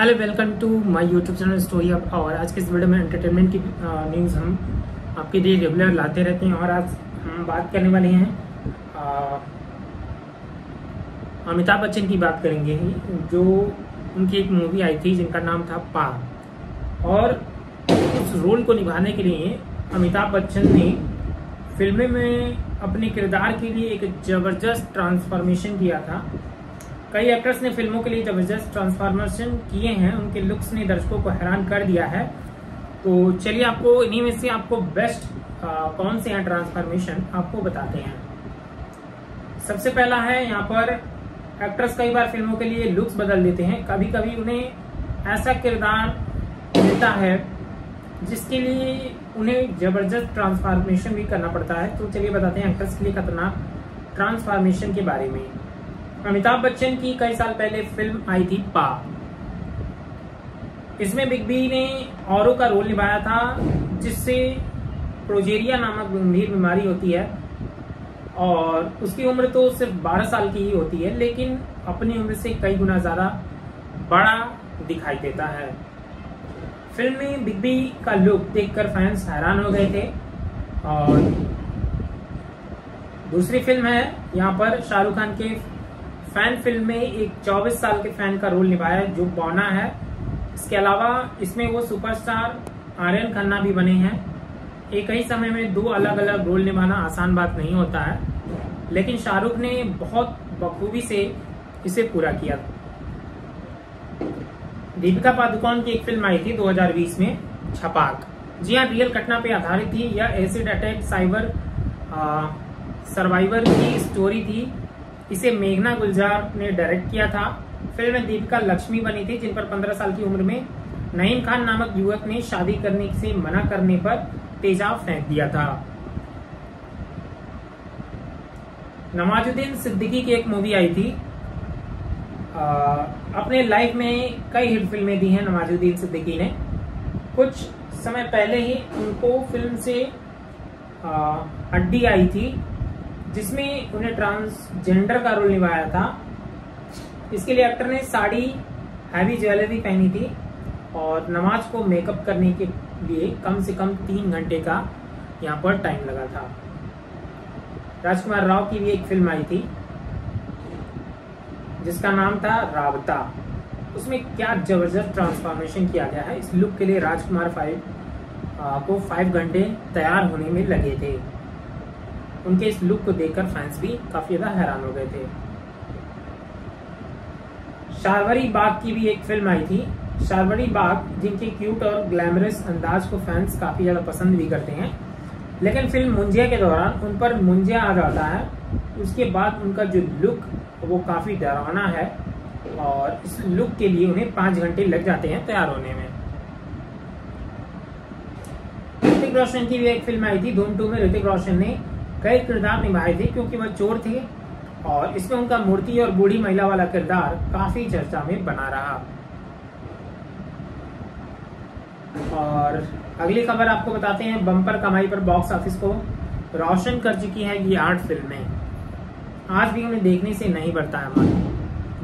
Hello welcome to my YouTube channel story up और आज के इस वीडियो में एंटरटेनमेंट की न्यूज़ हम आपके लिए रेगुलर लाते रहते हैं और आज हम बात करने वाले हैं अमिताभ बच्चन की बात करेंगे, जो उनकी एक मूवी आई थी जिनका नाम था पा। और उस रोल को निभाने के लिए अमिताभ बच्चन ने फ़िल्म में अपने किरदार के लिए एक ज़बरदस्त ट्रांसफॉर्मेशन किया था। कई एक्टर्स ने फ़िल्मों के लिए ज़बरदस्त ट्रांसफॉर्मेशन किए हैं, उनके लुक्स ने दर्शकों को हैरान कर दिया है। तो चलिए आपको, इन्हीं में से आपको बेस्ट कौन से हैं ट्रांसफॉर्मेशन आपको बताते हैं। सबसे पहला है यहाँ पर एक्टर्स कई बार फ़िल्मों के लिए लुक्स बदल देते हैं। कभी कभी उन्हें ऐसा किरदार मिलता है, जिसके लिए उन्हें ज़बरदस्त ट्रांसफॉर्मेशन भी करना पड़ता है। तो चलिए बताते हैं एक्टर्स के लिए खतरनाक ट्रांसफॉर्मेशन के बारे में। अमिताभ बच्चन की कई साल पहले फ़िल्म आई थी पा। इसमें बिग बी ने औरों का रोल निभाया था, जिससे प्रोजेरिया नामक गंभीर बीमारी होती है, और उसकी उम्र तो सिर्फ़ 12 साल की ही होती है, लेकिन अपनी उम्र से कई गुना ज़्यादा बड़ा दिखाई देता है। फ़िल्म में बिग बी का लुक देखकर फैंस हैरान हो गए थे, और दूसरी फ़िल्म है, यहाँ पर शाहरुख खान के फ़ैन फ़िल्म में एक 24 साल के फ़ैन का रोल निभाया जो बौना है। इसके अलावा इसमें वो सुपरस्टार आर्यन खन्ना भी बने हैं। एक ही समय में दो अलग अलग रोल निभाना आसान बात नहीं होता है, लेकिन शाहरुख ने बहुत बखूबी से इसे पूरा किया। दीपिका पादुकोण की एक फ़िल्म आई थी 2020 में, छपाक। जी हाँ रियल घटना पे आधारित थी। यह एसिड अटैक साइबर सर्वाइवर की स्टोरी थी। इसे मेघना गुलजार ने डायरेक्ट किया था। फ़िल्म में दीपिका लक्ष्मी बनी थी जिन पर 15 साल की उम्र में नईम खान नामक युवक ने शादी करने से मना करने पर तेजाब फेंक दिया था। नवाजुद्दीन सिद्दीकी की एक मूवी आई थी। आ, अपने लाइफ में कई हिट फ़िल्में दी हैं नवाजुद्दीन सिद्दीकी ने। कुछ समय पहले ही उनको फ़िल्म से हड्डी आई थी। जिसमें उन्हें ट्रांसजेंडर का रोल निभाया था। इसके लिए एक्टर ने साड़ी हैवी ज्वेलरी पहनी थी और नमाज़ को मेकअप करने के लिए कम से कम तीन घंटे का यहाँ पर टाइम लगा था। राजकुमार राव की भी एक फ़िल्म आई थी, जिसका नाम था रावता। उसमें क्या ज़बरदस्त ट्रांसफॉर्मेशन किया गया है? इस लुक के लिए राजकुमार फाइव को फाइव घंटे तैयार होने में लगे थे। उनके इस लुक को देखकर फैंस भी काफ़ी ज़्यादा हैरान हो गए थे। शारवरी बाग की भी एक फ़िल्म आई थी। शारवरी बाग, जिनके क्यूट और ग्लैमरस अंदाज को फैंस काफ़ी ज़्यादा पसंद भी करते हैं। लेकिन फ़िल्म मुंजिया के दौरान उन पर मुंजिया आ जाता है। उसके बाद उनका जो लुक वो काफ़ी डरावना है और इस लुक के लिए उन्हें पाँच घंटे लग जाते हैं तैयार होने में। ऋतिक रोशन की भी एक फ़िल्म आई थी, धूम टू में ऋतिक रोशन ने कई किरदार निभाए थे क्योंकि वह चोर थे और इसमें उनका मूर्ति और बूढ़ी महिला वाला किरदार काफ़ी चर्चा में बना रहा। और अगली खबर आपको बताते हैं, बम्पर कमाई पर बॉक्स ऑफ़िस को रोशन कर चुकी है ये आठ फ़िल्में। आज भी उन्हें देखने से नहीं बढ़ता है मन।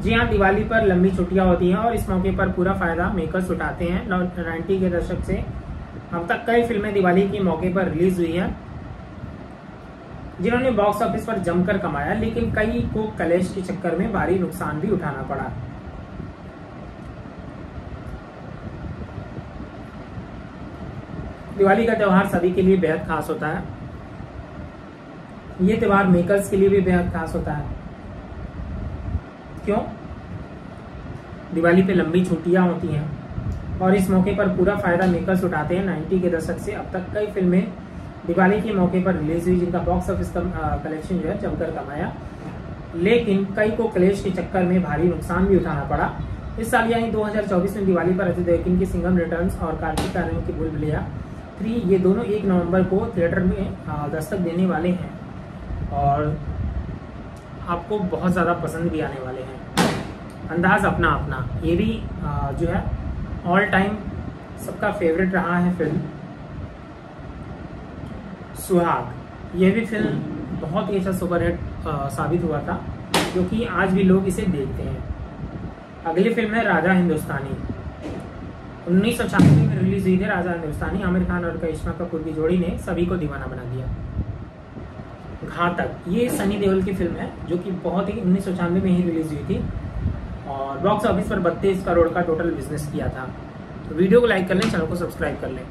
जी हाँ दिवाली पर लंबी छुट्टियाँ होती हैं और इस मौके पर पूरा फ़ायदा मेकर्स उठाते हैं। नाइन्टी के दशक से अब तक कई फ़िल्में दिवाली के मौके पर रिलीज़ हुई है। जिन्होंने बॉक्स ऑफ़िस पर जमकर कमाया, लेकिन कई को कलेश के चक्कर में भारी नुकसान भी उठाना पड़ा। दिवाली का त्यौहार सभी के लिए बेहद खास होता है। ये त्यौहार मेकर्स के लिए भी बेहद खास होता है। क्यों? दिवाली पे लंबी छुट्टियाँ होती हैं, और इस मौके पर पूरा फ़ायदा मेकर्स उठाते हैं। 90 के दशक से अब तक कई फ़िल्में दिवाली के मौके पर रिलीज़ हुई, जिनका बॉक्स ऑफ़िस कलेक्शन जो है जमकर कमाया। लेकिन कई को क्लेश के चक्कर में भारी नुकसान भी उठाना पड़ा। इस साल यानी 2024 में दिवाली पर अजय देवकिन की सिंगम रिटर्न्स और कार्तिक आर्यन की भूल भुलैया थ्री ये दोनों एक नवंबर को थिएटर में दस्तक देने वाले हैं। और आपको बहुत ज़्यादा पसंद भी आने वाले हैं। अंदाज अपना अपना ये भी जो है ऑल टाइम सबका फेवरेट रहा है फ़िल्म सुहाग। यह भी फ़िल्म बहुत ही अच्छा सुपरहिट साबित हुआ था क्योंकि आज भी लोग इसे देखते हैं। अगली फ़िल्म है राजा हिंदुस्तानी। उन्नीस सौ छियानवे में रिलीज़ हुई थी राजा हिंदुस्तानी। आमिर खान और करिश्मा कपूर की जोड़ी ने सभी को दीवाना बना दिया। घातक। ये सनी देओल की फ़िल्म है, जो कि बहुत ही उन्नीस में ही रिलीज़ हुई थी और बॉक्स ऑफ़िस पर बत्तीस करोड़ का टोटल बिज़नेस किया था। तो वीडियो को लाइक कर लें, चैनल को सब्सक्राइब कर लें।